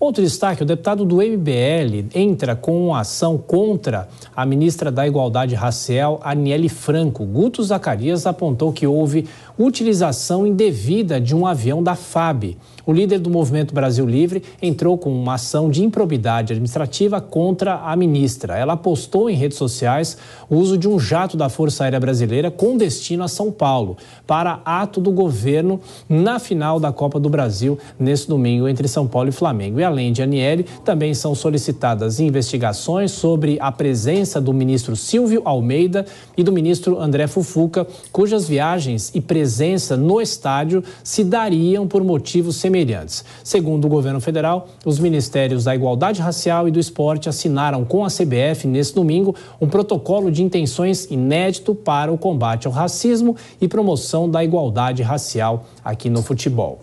Outro destaque: o deputado do MBL entra com uma ação contra a ministra da Igualdade Racial, Aniele Franco. Guto Zacarias apontou que houve utilização indevida de um avião da FAB. O líder do Movimento Brasil Livre entrou com uma ação de improbidade administrativa contra a ministra. Ela postou em redes sociais o uso de um jato da Força Aérea Brasileira com destino a São Paulo para ato do governo na final da Copa do Brasil nesse domingo entre São Paulo e Flamengo. E além de Aniele, também são solicitadas investigações sobre a presença do ministro Silvio Almeida e do ministro André Fufuca, cujas viagens e presença no estádio se dariam por motivos semelhantes. Segundo o governo federal, os ministérios da Igualdade Racial e do Esporte assinaram com a CBF nesse domingo um protocolo de intenções inédito para o combate ao racismo e promoção da igualdade racial aqui no futebol.